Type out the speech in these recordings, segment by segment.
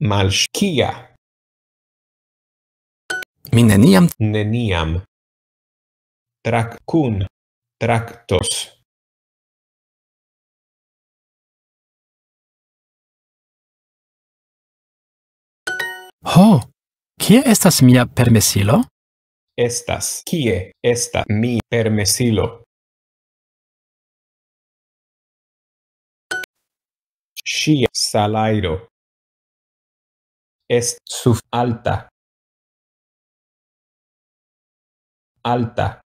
malskia. Mi neniam neniam tracun tractos Ho, kie estas mia permesilo? Estas, kie esta mi permesilo? Ŝia salairo. es su alta. Alta.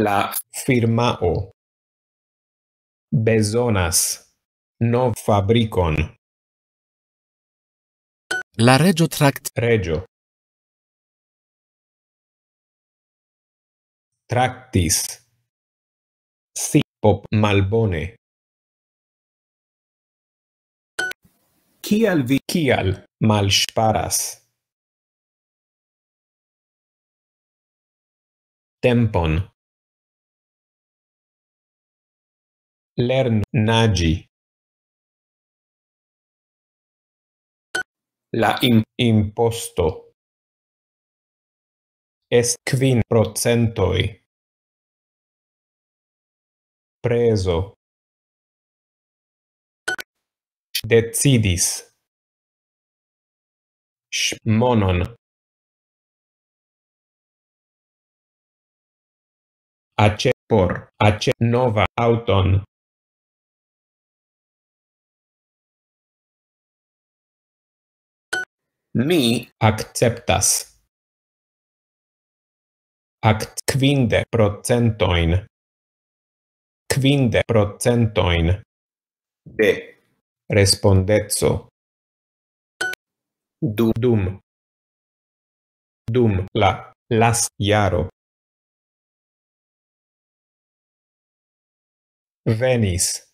La firmao bezonas nov fabricon. La regio tract regio tractis si pop malbone. Kial vi kial malsparas? Tempon lern nagi. La im imposto est quin procentoi. Preso. Decidis. Monon. Ace por ace nova auton. Mi acceptas act quinde procentoin. Quinde procentoin. De. Respondezzo du dum. Dum la las iaro. Venis.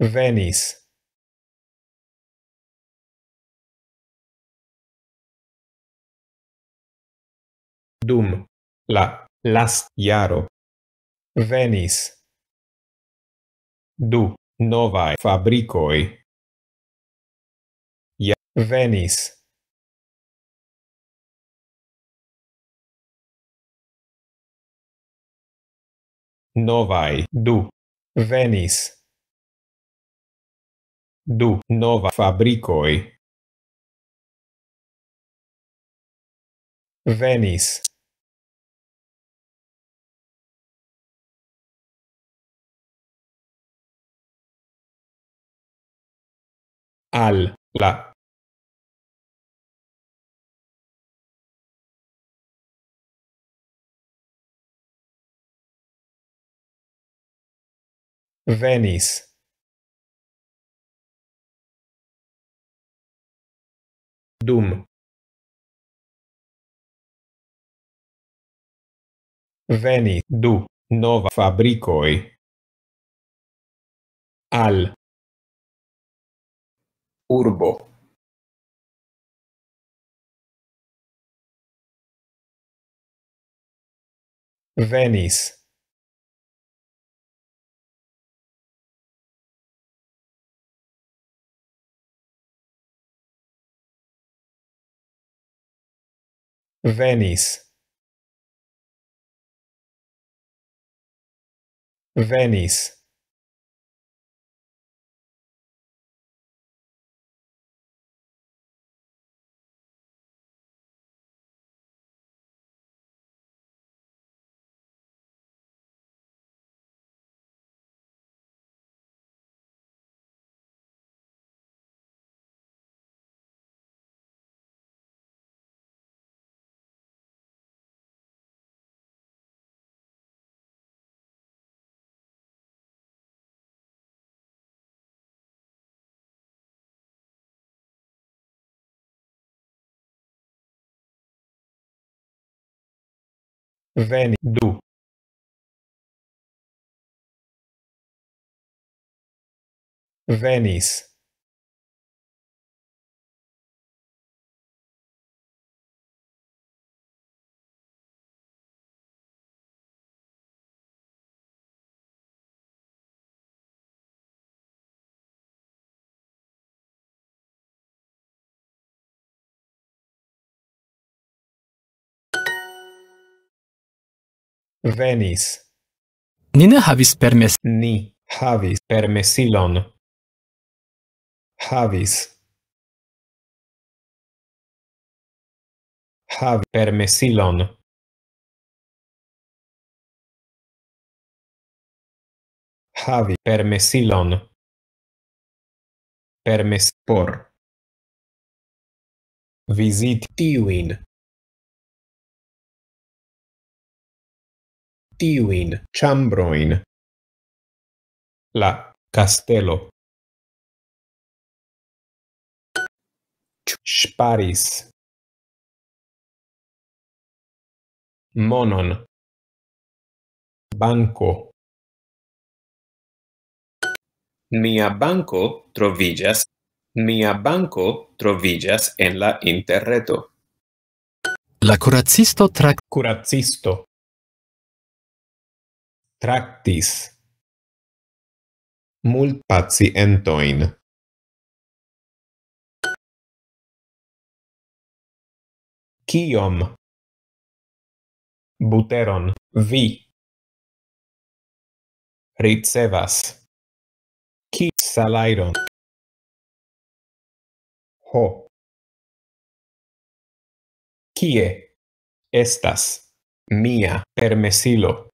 Venis. dum la last iaro venis du novae fabricoi ja venis novae du venis du nova fabricoi venis al la. Venis. Dum. Veni du nova fabricoi al urbo. Venis. Venis. Venis. vem do. Venice venis. Ni ne havis permes... Ni havis permesilon. Havis. Havi permesilon. Havi permesilon. Permes por. Visit tiuin. tiuin chambroin. La castello. Sparis. Monon. Banco. Mia banco trovigas Mia banco trovigas en la interreto. La curacisto tra curacisto tractis mult pacientoin. Kiom buteron vi ricevas? Ki salairon? Ho. Kie estas mia permesilo?